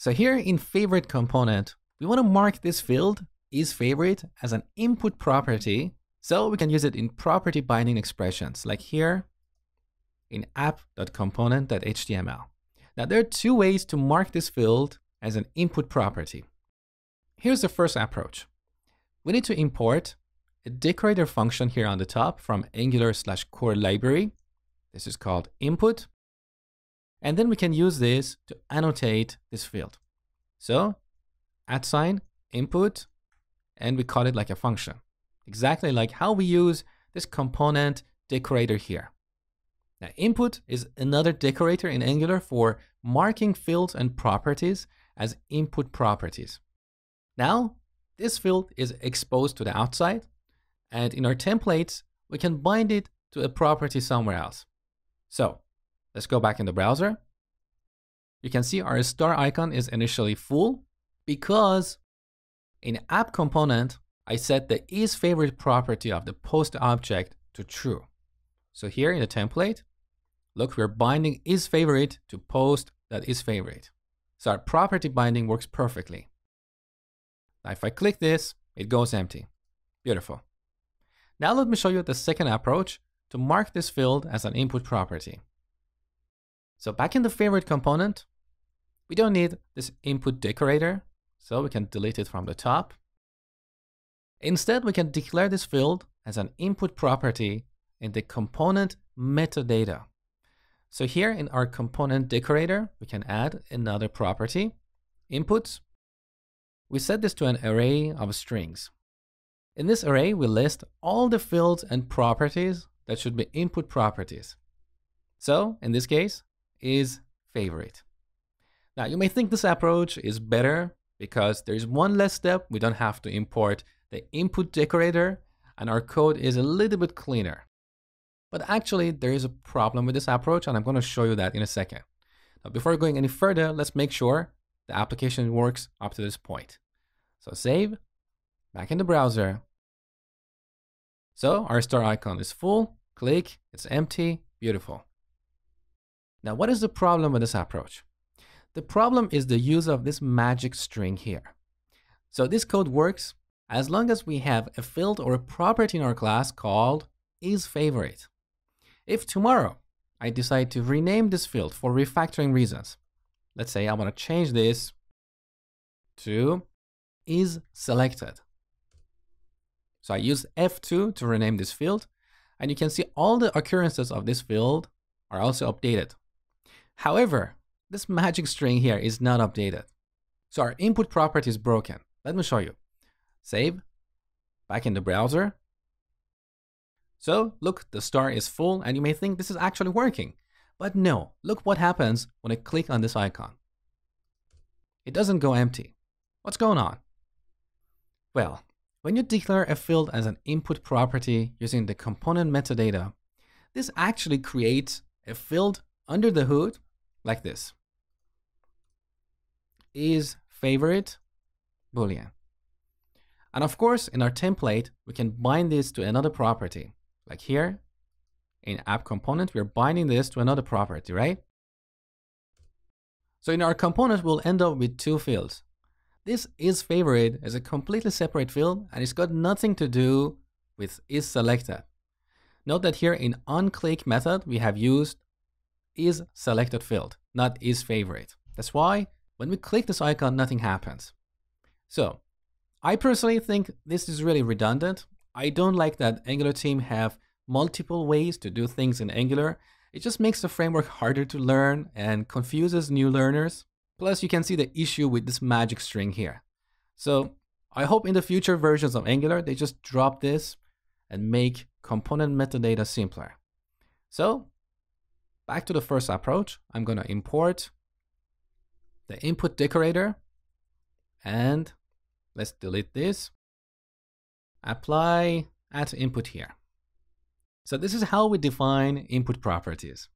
So here in favorite component, we want to mark this field is favorite as an input property. So we can use it in property binding expressions like here in app.component.html. Now there are two ways to mark this field as an input property. Here's the first approach. We need to import a decorator function here on the top from Angular slash core library. This is called input. And then we can use this to annotate this field. So at sign input, and we call it like a function. Exactly like how we use this component decorator here. Now input is another decorator in Angular for marking fields and properties as input properties. Now, this field is exposed to the outside, and in our templates, we can bind it to a property somewhere else. So let's go back in the browser. You can see our star icon is initially full because in app component, I set the is favorite property of the post object to true. So here in the template, look, we're binding is favorite to post that is favorite. So our property binding works perfectly. Now if I click this, it goes empty. Beautiful. Now let me show you the second approach to mark this field as an input property. So back in the favorite component, we don't need this input decorator, so we can delete it from the top. Instead, we can declare this field as an input property in the component metadata. So here in our component decorator, we can add another property, inputs. We set this to an array of strings. In this array, we list all the fields and properties that should be input properties. So in this case, is favorite. Now you may think this approach is better because there's one less step. We don't have to import the input decorator and our code is a little bit cleaner. But actually there is a problem with this approach and I'm going to show you that in a second. Now before going any further, let's make sure the application works up to this point. So save, back in the browser. So our star icon is full, click, it's empty, beautiful. Now what is the problem with this approach? The problem is the use of this magic string here. So this code works as long as we have a field or a property in our class called isFavorite. If tomorrow I decide to rename this field for refactoring reasons, let's say I want to change this to isSelected. So I use F2 to rename this field, and you can see all the occurrences of this field are also updated. However, this magic string here is not updated. So our input property is broken. Let me show you. Save, back in the browser. So look, the star is full and you may think this is actually working. But no, look what happens when I click on this icon. It doesn't go empty. What's going on? Well, when you declare a field as an input property using the component metadata, this actually creates a field under the hood like this is favorite boolean. And of course, in our template, we can bind this to another property. Like here, in app component, we're binding this to another property, right? So in our component, we'll end up with two fields. This is favorite is a completely separate field and it's got nothing to do with is selected. Note that here in onClick method, we have used is selected field, not is favorite. That's why when we click this icon, nothing happens. So I personally think this is really redundant. I don't like that Angular team have multiple ways to do things in Angular. It just makes the framework harder to learn and confuses new learners. Plus, you can see the issue with this magic string here. So I hope in the future versions of Angular, they just drop this and make component metadata simpler. So back to the first approach, I'm going to import the input decorator and let's delete this. Apply add input here. So this is how we define input properties.